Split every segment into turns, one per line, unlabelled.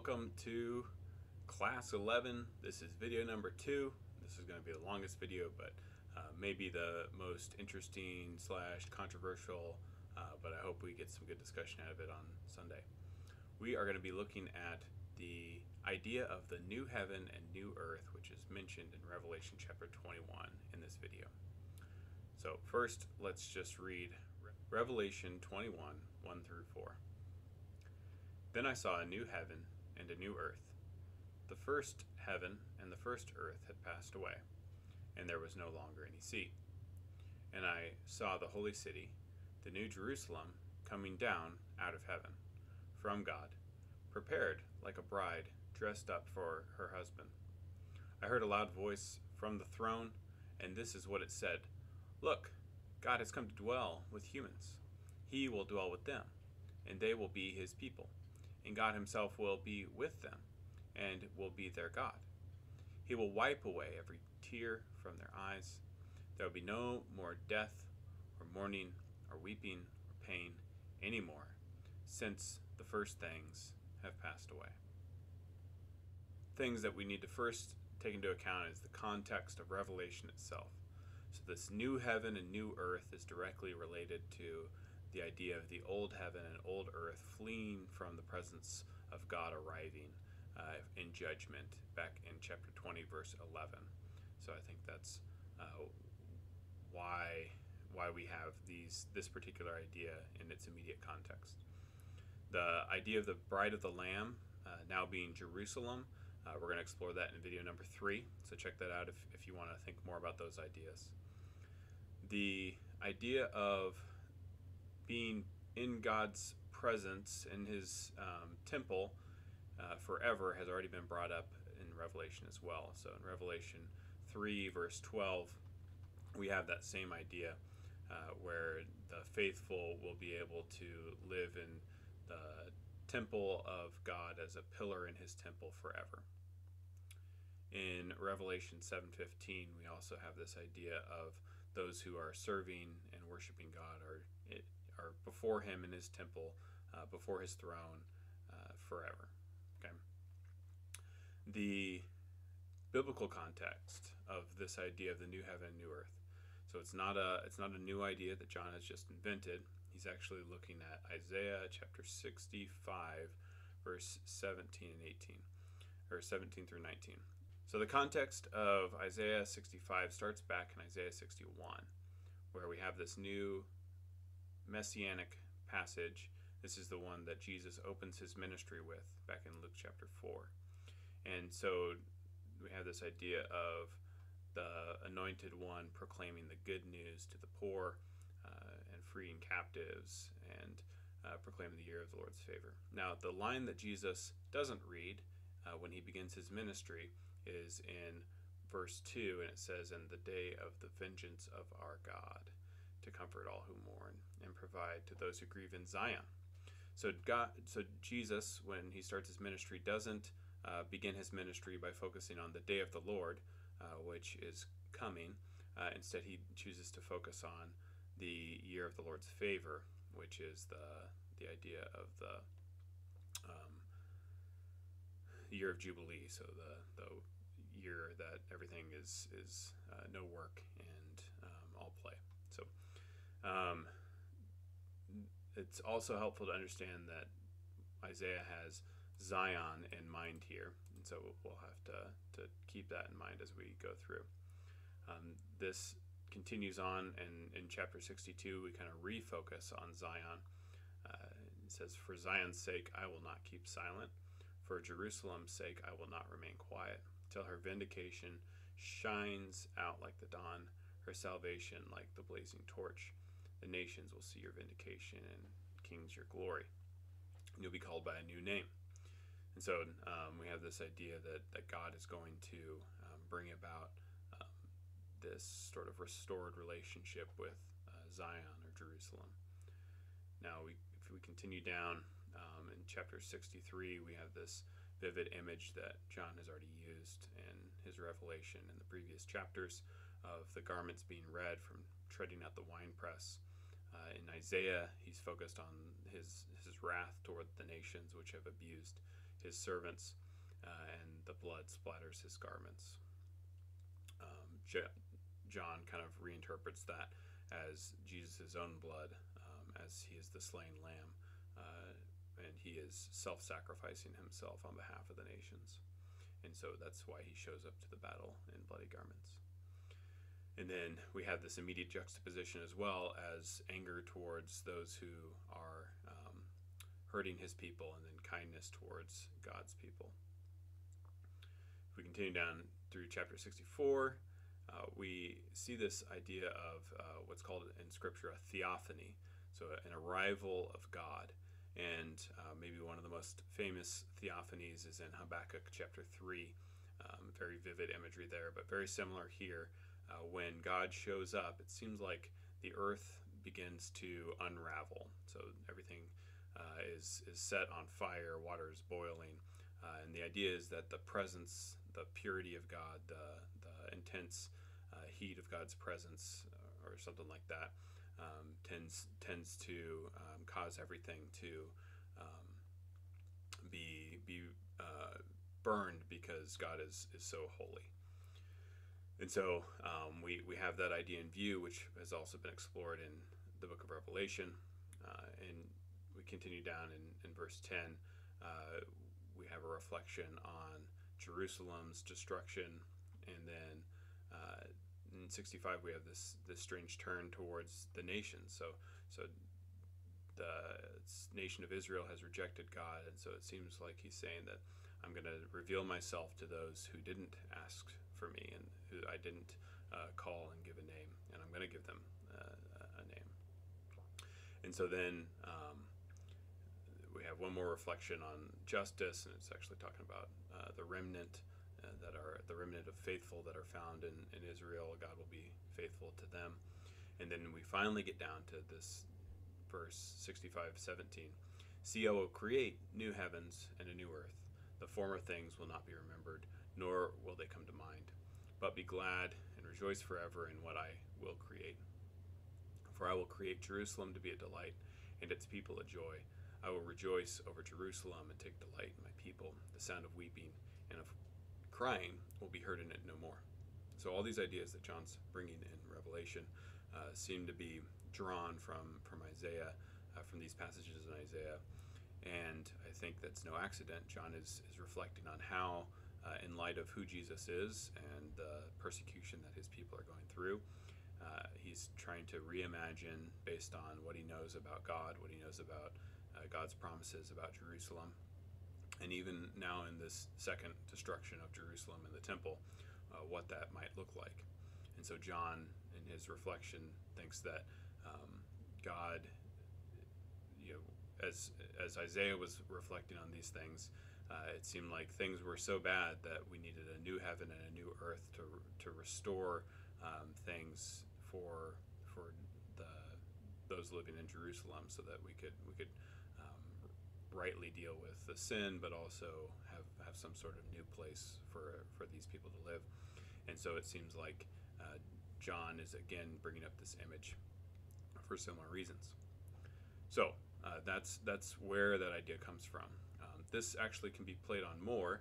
Welcome to class 11. This is video number two. This is going to be the longest video, but uh, maybe the most interesting slash controversial, uh, but I hope we get some good discussion out of it on Sunday. We are going to be looking at the idea of the new heaven and new earth, which is mentioned in Revelation chapter 21 in this video. So, first, let's just read Revelation 21 1 through 4. Then I saw a new heaven and a new earth. The first heaven and the first earth had passed away, and there was no longer any sea. And I saw the holy city, the new Jerusalem, coming down out of heaven, from God, prepared like a bride dressed up for her husband. I heard a loud voice from the throne, and this is what it said Look, God has come to dwell with humans. He will dwell with them, and they will be his people and God Himself will be with them and will be their God. He will wipe away every tear from their eyes. There will be no more death, or mourning, or weeping, or pain anymore, since the first things have passed away. Things that we need to first take into account is the context of Revelation itself. So, this new heaven and new earth is directly related to the idea of the old heaven and old earth fleeing from the presence of God arriving uh, in judgment back in chapter 20 verse 11 so i think that's uh, why why we have these this particular idea in its immediate context. The idea of the bride of the lamb uh, now being jerusalem uh, we're going to explore that in video number three so check that out if, if you want to think more about those ideas. The idea of being in God's presence in His um, temple uh, forever has already been brought up in Revelation as well. So in Revelation 3, verse 12, we have that same idea uh, where the faithful will be able to live in the temple of God as a pillar in His temple forever. In Revelation 7:15, we also have this idea of those who are serving and worshiping God are or before him in his temple, uh, before his throne, uh, forever. Okay. The biblical context of this idea of the new heaven and new earth. So it's not a it's not a new idea that John has just invented. He's actually looking at Isaiah chapter 65 verse 17 and 18 or 17 through 19. So the context of Isaiah 65 starts back in Isaiah 61 where we have this new messianic passage. This is the one that Jesus opens his ministry with back in Luke chapter 4. And so we have this idea of the anointed one proclaiming the good news to the poor uh, and freeing captives and uh, proclaiming the year of the Lord's favor. Now, the line that Jesus doesn't read uh, when he begins his ministry is in verse 2, and it says, In the day of the vengeance of our God to comfort all who mourn and provide to those who grieve in Zion. So God, so Jesus, when he starts his ministry, doesn't uh, begin his ministry by focusing on the day of the Lord, uh, which is coming. Uh, instead, he chooses to focus on the year of the Lord's favor, which is the the idea of the um, year of jubilee. So the the year that everything is is uh, no work and um, all play. So um, it's also helpful to understand that Isaiah has Zion in mind here, and so we'll have to, to keep that in mind as we go through. Um, this continues on, and in chapter 62, we kind of refocus on Zion. Uh, it says, For Zion's sake, I will not keep silent. For Jerusalem's sake, I will not remain quiet, till her vindication shines out like the dawn, her salvation like the blazing torch the nations will see your vindication and kings your glory. And you'll be called by a new name. And so um, we have this idea that, that God is going to um, bring about um, this sort of restored relationship with uh, Zion or Jerusalem. Now, we, if we continue down um, in chapter 63, we have this vivid image that John has already used in his revelation in the previous chapters of the garments being red from treading out the winepress uh, in Isaiah, he's focused on his his wrath toward the nations which have abused his servants, uh, and the blood splatters his garments. Um, John kind of reinterprets that as Jesus' own blood, um, as he is the slain lamb, uh, and he is self sacrificing himself on behalf of the nations. And so that's why he shows up to the battle in bloody garments. And then we have this immediate juxtaposition as well as anger towards those who are um, hurting his people, and then kindness towards God's people. If we continue down through chapter 64, uh, we see this idea of uh, what's called in Scripture a theophany, so an arrival of God. And uh, maybe one of the most famous theophanies is in Habakkuk chapter 3. Um, very vivid imagery there, but very similar here. Uh, when God shows up, it seems like the earth begins to unravel. So everything uh, is, is set on fire, water is boiling. Uh, and the idea is that the presence, the purity of God, the, the intense uh, heat of God's presence, uh, or something like that, um, tends tends to um, cause everything to um, be be uh, burned because God is is so holy. And so um, we we have that idea in view, which has also been explored in the Book of Revelation, uh, and we continue down in, in verse ten. Uh, we have a reflection on Jerusalem's destruction, and then uh, in 65 we have this this strange turn towards the nations. So so the nation of Israel has rejected God, and so it seems like he's saying that I'm going to reveal myself to those who didn't ask for me and who I didn't uh, call and give a name, and I'm going to give them uh, a name. And so then um, we have one more reflection on justice, and it's actually talking about uh, the remnant uh, that are the remnant of faithful that are found in, in Israel. God will be faithful to them. And then we finally get down to this verse 65 17. See, I will create new heavens and a new earth. The former things will not be remembered, nor will they come to mind. But be glad and rejoice forever in what I will create. For I will create Jerusalem to be a delight, and its people a joy. I will rejoice over Jerusalem and take delight in my people. The sound of weeping and of crying will be heard in it no more. So all these ideas that John's bringing in Revelation uh, seem to be drawn from from Isaiah, uh, from these passages in Isaiah, and I think that's no accident. John is is reflecting on how, uh, in light of who Jesus is and the persecution that his people are going through, uh, he's trying to reimagine based on what he knows about God, what he knows about uh, God's promises about Jerusalem, and even now in this second destruction of Jerusalem and the temple, uh, what that might look like. And so John, in his reflection, thinks that um, God, you know, as as Isaiah was reflecting on these things, uh, it seemed like things were so bad that we needed a new heaven and a new earth to to restore um, things for for the those living in Jerusalem, so that we could we could rightly deal with the sin, but also have, have some sort of new place for, for these people to live. And so it seems like uh, John is again bringing up this image for similar reasons. So uh, that's, that's where that idea comes from. This actually can be played on more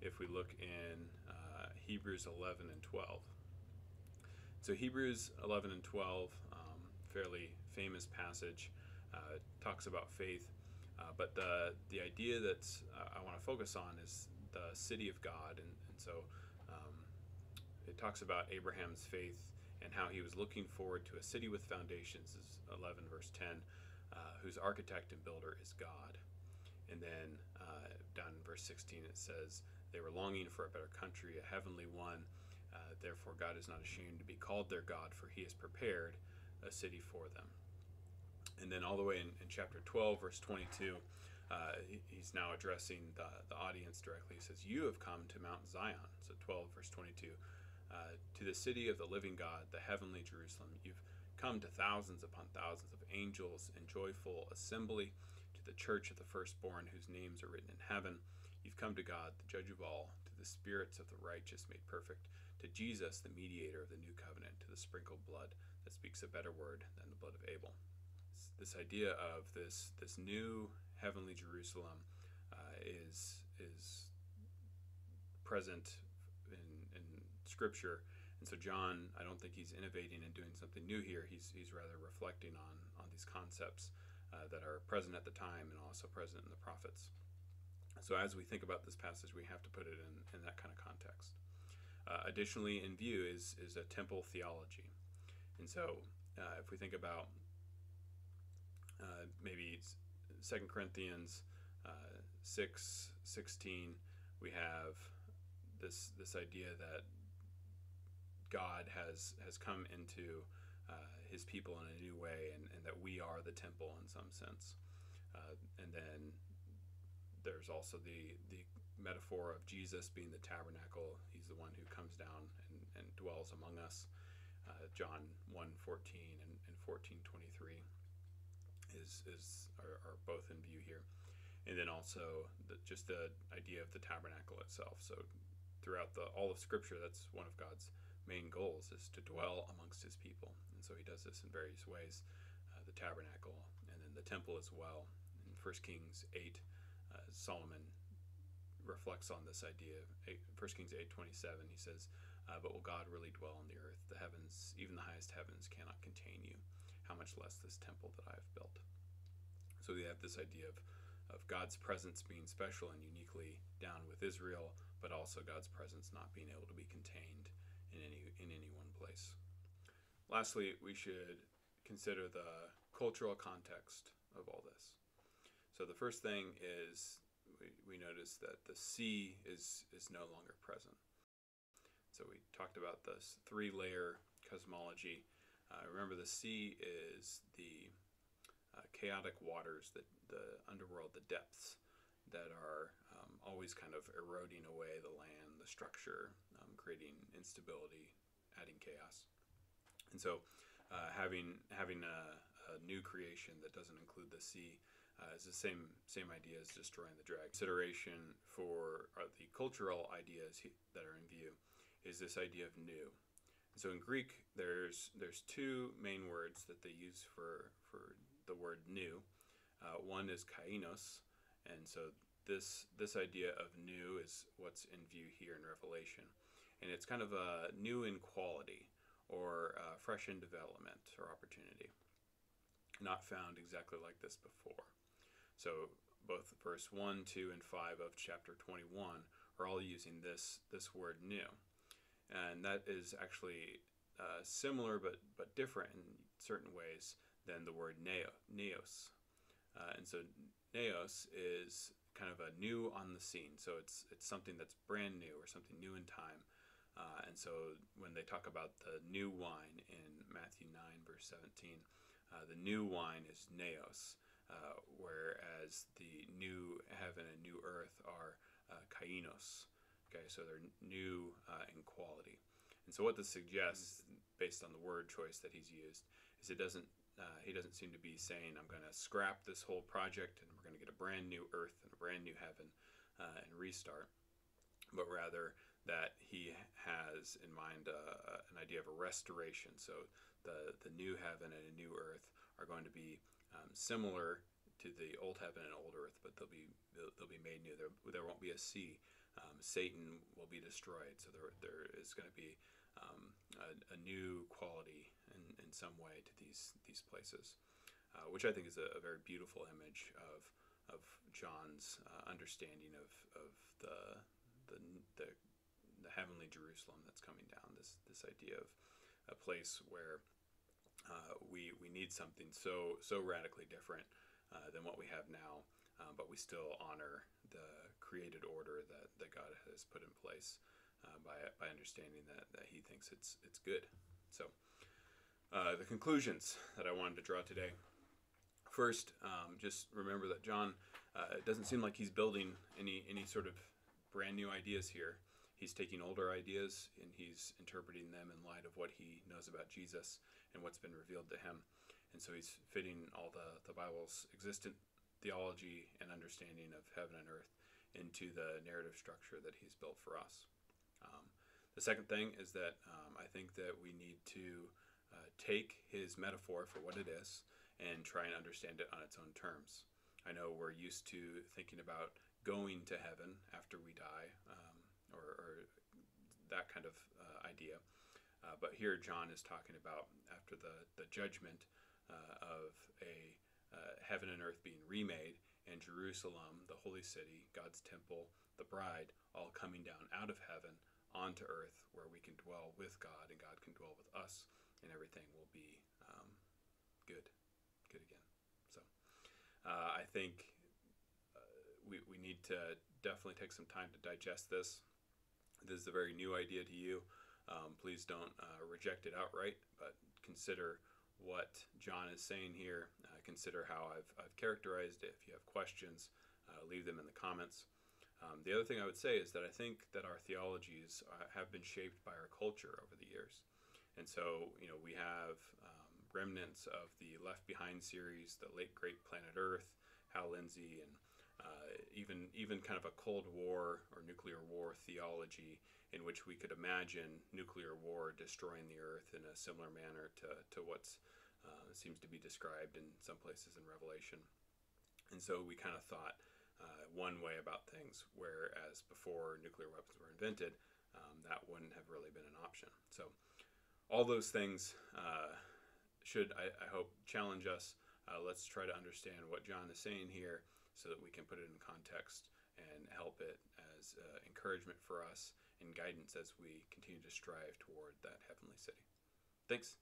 if we look in uh, Hebrews 11 and 12. So Hebrews 11 and 12, um, fairly famous passage, uh, talks about faith uh, but the the idea that uh, I want to focus on is the city of God, and, and so um, it talks about Abraham's faith and how he was looking forward to a city with foundations. Is 11 verse 10, uh, whose architect and builder is God. And then uh, down in verse 16 it says they were longing for a better country, a heavenly one. Uh, therefore, God is not ashamed to be called their God, for He has prepared a city for them. And then all the way in, in chapter 12 verse 22 uh, he's now addressing the, the audience directly. He says you have come to mount zion so 12 verse 22 uh, to the city of the living god the heavenly jerusalem. You've come to thousands upon thousands of angels in joyful assembly the church of the firstborn whose names are written in heaven you've come to god the judge of all to the spirits of the righteous made perfect to jesus the mediator of the new covenant to the sprinkled blood that speaks a better word than the blood of abel this idea of this this new heavenly Jerusalem uh, is is present in, in Scripture. And so John, I don't think he's innovating and doing something new here. He's, he's rather reflecting on, on these concepts uh, that are present at the time and also present in the prophets. So as we think about this passage, we have to put it in, in that kind of context. Uh, additionally, in view is, is a temple theology. And so uh, if we think about uh, maybe Second Corinthians uh, 6, 16, we have this, this idea that God has has come into uh, His people in a new way, and, and, that we are the temple in some sense. Uh, and then there's also the the metaphor of Jesus being the tabernacle. He's the one who comes down and, and dwells among us. Uh, John 1, 14 and, and 14, 23 is, is are, are, both in view here. And then also the, just the idea of the tabernacle itself. So throughout the all of Scripture, that's one of God's main goals is to dwell amongst his people. And so he does this in various ways uh, the tabernacle and then the temple as well. In 1 Kings 8, uh, Solomon reflects on this idea. 1 Kings 8 27, he says, uh, But will God really dwell on the earth? The heavens, even the highest heavens, cannot contain you. How much less this temple that I have built? So we have this idea of, of God's presence being special and uniquely down with Israel, but also God's presence not being able to be contained in any in any one place. Lastly, we should consider the cultural context of all this. So the first thing is we, we notice that the sea is is no longer present. So we talked about this three layer cosmology. Uh, remember, the sea is the uh, chaotic waters, the, the underworld, the depths that are um, always kind of eroding away the land, the structure, creating instability, adding chaos. And so, uh, having having a, a, new creation that doesn't include the sea uh, is the same same idea as destroying the dragon. Consideration for uh, the cultural ideas he, that are in view is this idea of new. And so in Greek, there's there's two main words that they use for for the word new. Uh, one is kainos, and so this this idea of new is what's in view here in Revelation and it's kind of a new in quality or uh, fresh in development or opportunity. Not found exactly like this before. So both the verse 1, 2, and 5 of chapter 21 are all using this, this word new. And that is actually uh, similar but, but different in certain ways than the word neo, neos. Uh, and so neos is kind of a new on the scene. So it's, it's something that's brand new or something new in time. Uh, and so when they talk about the new wine in Matthew 9, verse 17, uh, the new wine is neos, uh, whereas the new heaven and new earth are uh, kainos. Okay, so they're new uh, in quality. And so what this suggests, based on the word choice that he's used, is it doesn't uh, he doesn't seem to be saying I'm going to scrap this whole project and we're going to get a brand new earth and a brand new heaven uh, and restart, but rather that he has in mind uh, an idea of a restoration. So the the new heaven and a new earth are going to be um, similar to the old heaven and old earth, but they'll be they'll, they'll be made new. There there won't be a sea. Um, Satan will be destroyed. So there there is going to be um, a, a, new quality in, in some way to these these places, uh, which I think is a, a, very beautiful image of of John's uh, understanding of of the the the the heavenly Jerusalem that's coming down. This this idea of a place where uh, we we need something so so radically different uh, than what we have now, um, but we still honor the created order that, that God has put in place uh, by by understanding that that He thinks it's it's good. So uh, the conclusions that I wanted to draw today. First, um, just remember that John uh, it doesn't seem like he's building any any sort of brand new ideas here he's taking older ideas and he's interpreting them in light of what he knows about Jesus and what's been revealed to him. And so he's fitting all the, the Bible's existent theology and understanding of heaven and earth into the narrative structure that he's built for us. Um, the second thing is that um, I think that we need to uh, take his metaphor for what it is and try and understand it on its own terms. I know we're used to thinking about going to heaven after we die, um, or, or, that kind of uh, idea. Uh, but here, John is talking about after the, the judgment uh, of a uh, heaven and earth being remade, and Jerusalem, the holy city, God's temple, the bride, all coming down out of heaven onto earth, where we can dwell with God and God can dwell with us, and everything will be um, good, good again. So uh, I think we, we need to definitely take some time to digest this. This is a very new idea to you. Um, please don't uh, reject it outright, but consider what John is saying here. Uh, consider how I've, I've characterized it. If you have questions, uh, leave them in the comments. Um, the other thing I would say is that I think that our theologies uh, have been shaped by our culture over the years. And so, you know, we have um, remnants of the Left Behind series, the late great Planet Earth, Hal Lindsey, and uh, even even kind of a Cold War or nuclear war theology in which we could imagine nuclear war destroying the Earth in a similar manner to to what uh, seems to be described in some places in Revelation. And so we kind of thought uh, one way about things, whereas before nuclear weapons were invented, um, that wouldn't have really been an option. So all those things uh, should, I, I, hope, challenge us. Uh, let's try to understand what John is saying here so that we can put it in context and help it as uh, encouragement for us and guidance as we continue to strive toward that heavenly city. Thanks.